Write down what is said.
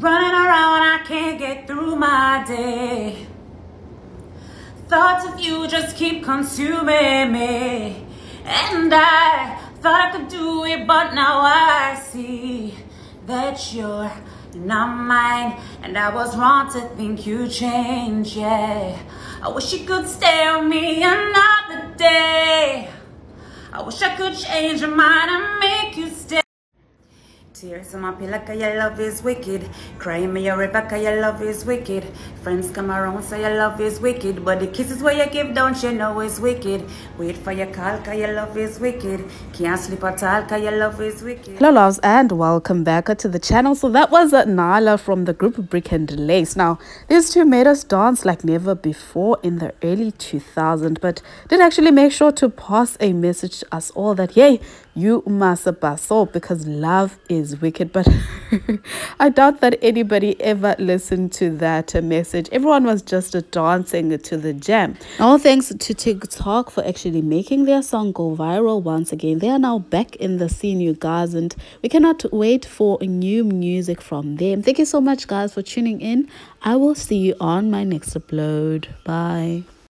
Running around, I can't get through my day. Thoughts of you just keep consuming me. And I thought I could do it, but now I see that you're not mine. And I was wrong to think you changed, yeah. I wish you could stay with me another day. I wish I could change your mind Tears on my pillow cause your love is wicked. Crying me a river cause your love is wicked. Friends come around say your love is wicked. But the kisses where you give don't you know is wicked? Wait for your call cause your love is wicked. Can't sleep at all cause your love is wicked. Hello loves and welcome back to the channel. So that was Nala from the group Brick and Lace. Now these two made us dance like never before in the early 2000s but did actually make sure to pass a message to us all that yay you must pass because love is wicked. But i doubt that anybody ever listened to that message. Everyone was just dancing to the jam. All thanks to tiktok for actually making their song go viral once again. They are now back in the scene you guys and we cannot wait for new music from them. Thank you so much guys for tuning in. I will see you on my next upload. Bye